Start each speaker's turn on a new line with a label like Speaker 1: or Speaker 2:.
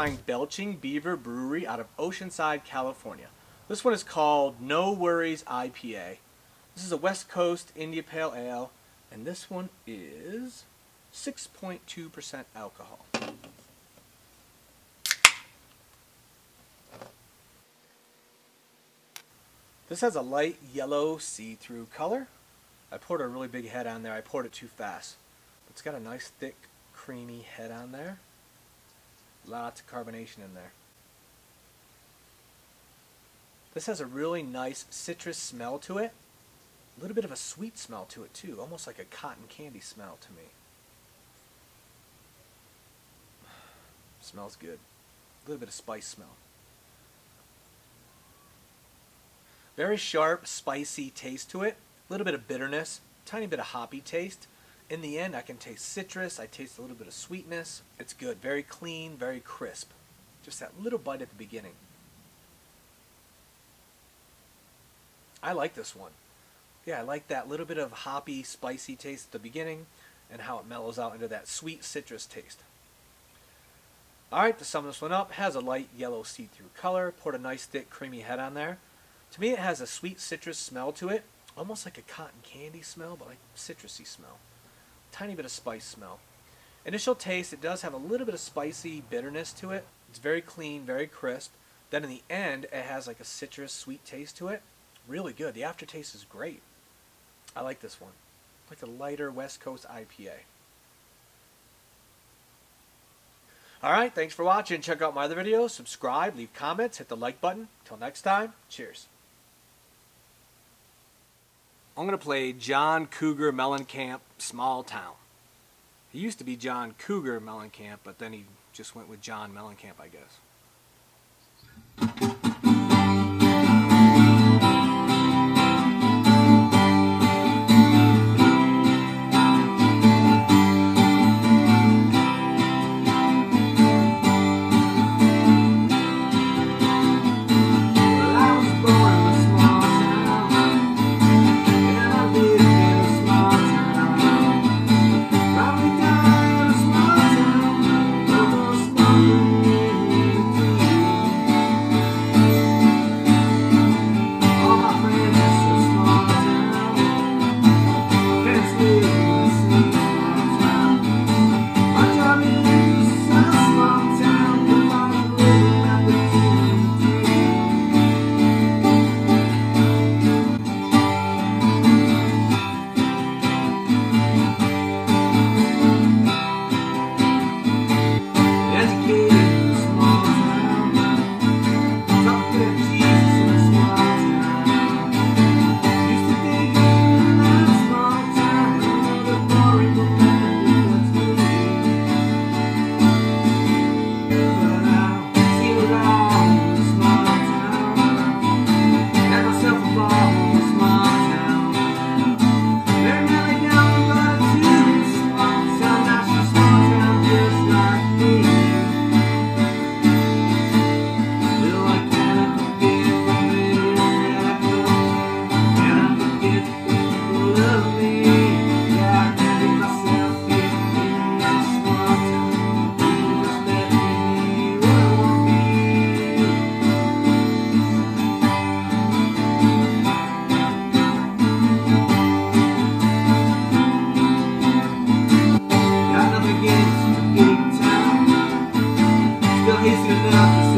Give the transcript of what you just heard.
Speaker 1: trying Belching Beaver Brewery out of Oceanside, California. This one is called No Worries IPA. This is a West Coast India Pale Ale, and this one is 6.2% alcohol. This has a light yellow see-through color. I poured a really big head on there. I poured it too fast. It's got a nice thick creamy head on there. Lots of carbonation in there. This has a really nice citrus smell to it. A little bit of a sweet smell to it too, almost like a cotton candy smell to me. Smells good. A little bit of spice smell. Very sharp, spicy taste to it. A little bit of bitterness, tiny bit of hoppy taste. In the end, I can taste citrus. I taste a little bit of sweetness. It's good. Very clean, very crisp. Just that little bite at the beginning. I like this one. Yeah, I like that little bit of hoppy, spicy taste at the beginning and how it mellows out into that sweet citrus taste. Alright, to sum this one up, has a light yellow see-through color, poured a nice thick creamy head on there. To me it has a sweet citrus smell to it, almost like a cotton candy smell, but like citrusy smell. Tiny bit of spice smell. Initial taste, it does have a little bit of spicy bitterness to it. It's very clean, very crisp. Then in the end, it has like a citrus sweet taste to it. Really good. The aftertaste is great. I like this one. Like a lighter West Coast IPA. Alright, thanks for watching. Check out my other videos, subscribe, leave comments, hit the like button. Till next time, cheers. I'm going to play John Cougar Mellencamp, Small Town. He used to be John Cougar Mellencamp, but then he just went with John Mellencamp, I guess. 嗯。